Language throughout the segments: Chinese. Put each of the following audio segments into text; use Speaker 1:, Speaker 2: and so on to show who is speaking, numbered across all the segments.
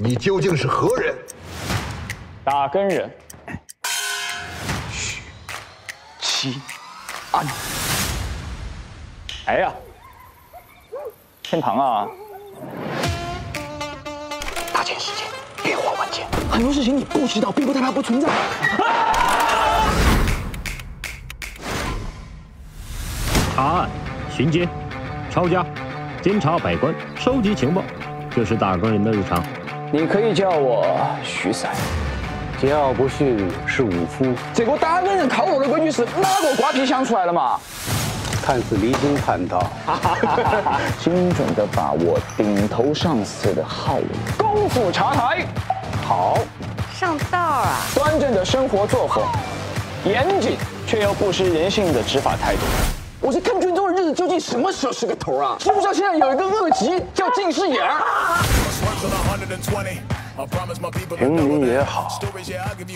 Speaker 1: 你究竟是何人？
Speaker 2: 打更人。许七安。哎呀，天堂啊！
Speaker 3: 大千世界变化万千，很多事情你不知道，并不代表不存在。
Speaker 4: 查案、巡街、抄家、监察百官、收集情报，这是打更人的日常。
Speaker 2: 你可以叫我徐三。
Speaker 5: 桀骜不驯是武夫。
Speaker 2: 这个打更人靠我的规矩是哪个瓜皮想出来的嘛？
Speaker 5: 看似离经叛道，
Speaker 2: 精准的把握顶头上司的号令，功夫茶台，好，
Speaker 6: 上道啊！
Speaker 2: 端正的生活作风，严谨却又不失人性的执法态度。
Speaker 3: 我是看军中的日子究竟什么时候是个头啊？知不知道现在有一个恶疾叫近视眼？
Speaker 5: 平民也好，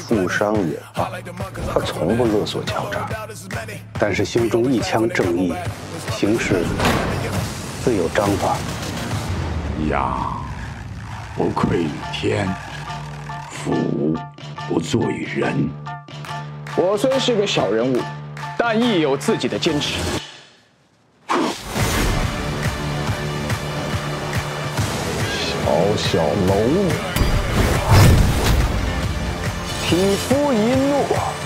Speaker 5: 富商也罢，他从不勒索敲诈，但是心中一腔正义，行事自有章法。
Speaker 7: 仰不愧于天，俯不作于人。
Speaker 2: 我虽是个小人物，但亦有自己的坚持。
Speaker 1: 小小喽。
Speaker 2: 匹夫一怒，